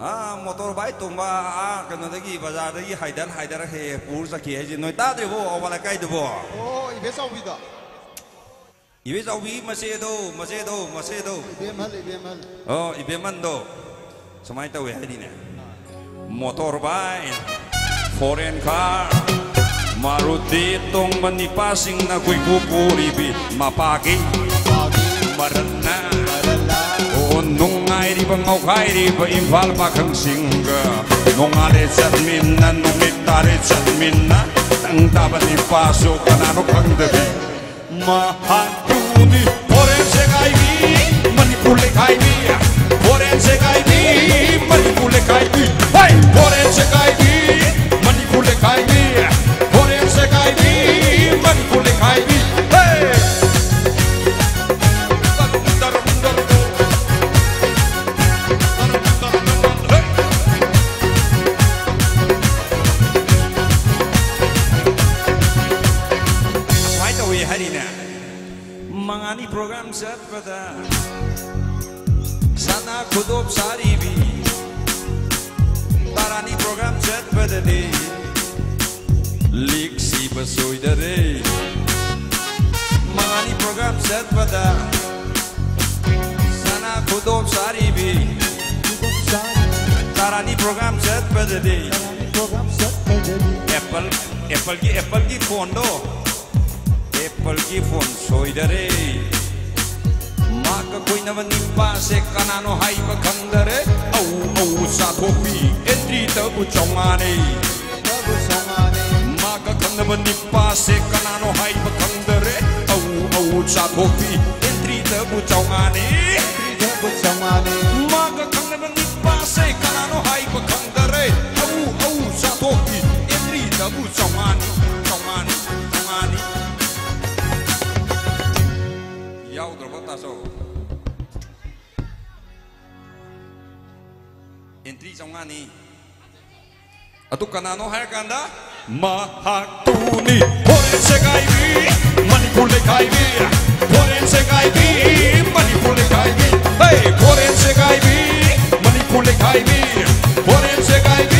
Motor भाई तुम्बा आ कनोदगी बाजार दगी हैदर हैदर हे पूर सखी है जी नोय ता देबो ओवाला काई देबो ओ इबे सौबी दा इबे सौबी मसे दो मसे दो मसे दो इबे मल इबे मल ओ इबे मन दो समाय तो है दी ने मोटर भाई फॉरेन कार मारुति तोंग बनी पासिंग ना कोई को पूरी भी मापागी मरना mau kairi pa imval pa kang singga nung alit sa minna nung italit sa minna. Tang dapat ipaso ka na Ma kang dabi mahatuni forense kaibi manipule Gai kaibi forense kaibi manipule Gai kaibi hey forense kaibi रूहानी programme sir पता साना खुदो सारी भी तारानी programme sir पता दे leak सी बसोई दरे मानी programme sir पता साना खुदो सारी भी तारानी प्रोग्राम सर पता दे एप्पल एप्पल की एप्पल की फ़ोन दो apple phone soidare maga koinaba nipa se kanano haiba khandare au au sa thopi entry ta bu chongane maga khandaba nipa se kanano haiba khandare au au sa thopi entry ta bu chongane maga khandaba nipa se kanano haiba khandare au au sa thopi entry ta bu chongane chongane entry chongani atu kanano hairkanda mahatuni forense gaibi manipule gaibi forense gaibi manipule gaibi hey forense gaibi manipule gaibi forense gaibi manipule